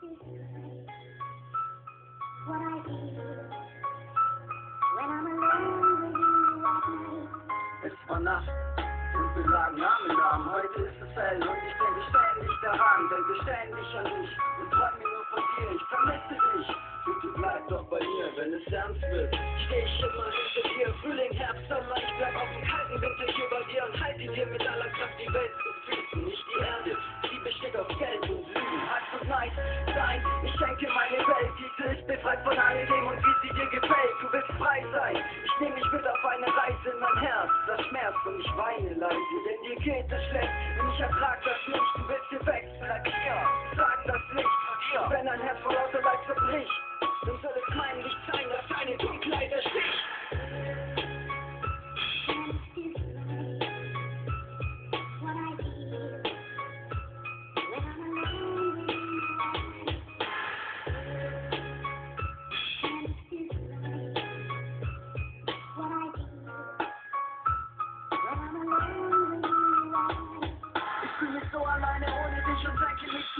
Es war Nacht und wir lagen Arm in. Heute ist es hell und ich denke ständig daran, denke ständig an dich und träume nur von dir. Ich vermisse dich. Bitte bleib doch bei mir, wenn es ernst wird. Steh ich immer hinter dir, Frühling, Herbst, Sommer. Ich bleib auf dem kalten Winter hier bei dir und halte dir mit aller Kraft die Welt zu Füßen, nicht die Erde. Die besteht aus Geld und Lügen. Hart und ich schenke meine Welt. Diese ist befreit von alledem und wie sie dir gefällt. Du willst frei sein. Ich nehme dich mit auf eine Reise in mein Herz. Das schmerzt und ich weine leise, denn dir geht es schlecht. Und ich ertrag das nicht. Du willst hier weg, bleib hier. Sag das dir. Wenn ein Herz vor lauter Leid zerbricht, dann soll es mein Licht sein, das deine Dunkelheit ersticht.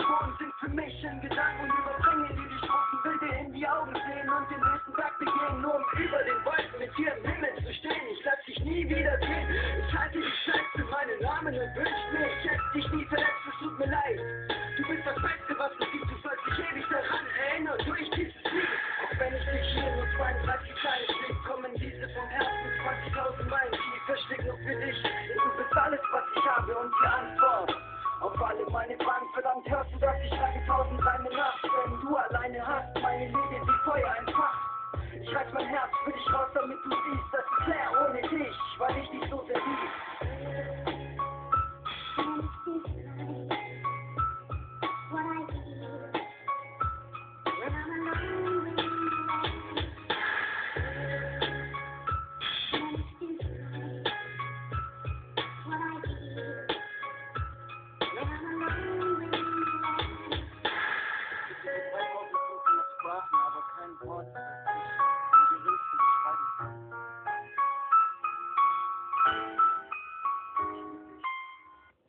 Figuren sind für mich in Gedanken, überbringen die die schwarzen Bilder in die Augen sehen und den nächsten Tag begehen, nur um über den Wolken mit dir im Himmel zu stehen. Ich lass dich nie wieder sehen. ich halte dich Scheiße, meine Namen Armen und wünsch mir, ich hätte dich nie verletzt, es tut mir leid. Du bist das Beste, was es gibt, du sollst dich ewig daran erinnern, durch dieses Lied. Auch wenn ich dich hier nur 32 Zeilen schlägt, kommen diese vom Herzen 20.000 Meilen tief, versteckt nur für dich. Du bist alles, was ich habe und die Antwort. Auf alle meine Fragen, verdammt hörst du, dass ich schreibe tausend Reime nach. Wenn du alleine hast, meine Liebe wie Feuer entfacht. Ich reiß mein Herz für dich raus, damit du siehst,